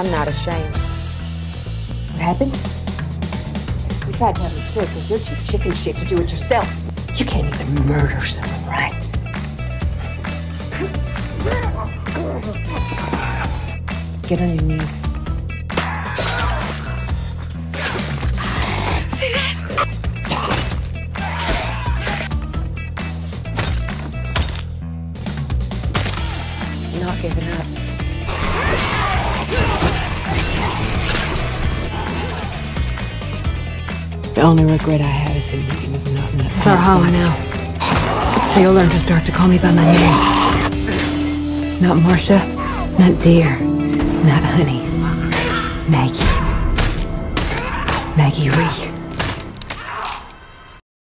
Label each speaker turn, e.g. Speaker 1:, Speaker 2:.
Speaker 1: I'm not ashamed.
Speaker 2: What happened? You tried to have me killed because you're too chicken shit to do it yourself. You can't even murder someone, right?
Speaker 1: Get on your knees. Not giving up.
Speaker 3: The only regret I have is that Nikki was not in
Speaker 1: our home now. You'll learn to start to call me by my name. Not Marcia, not dear, not honey. Maggie. Maggie Rhee.